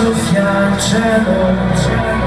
soffia il cielo, cielo.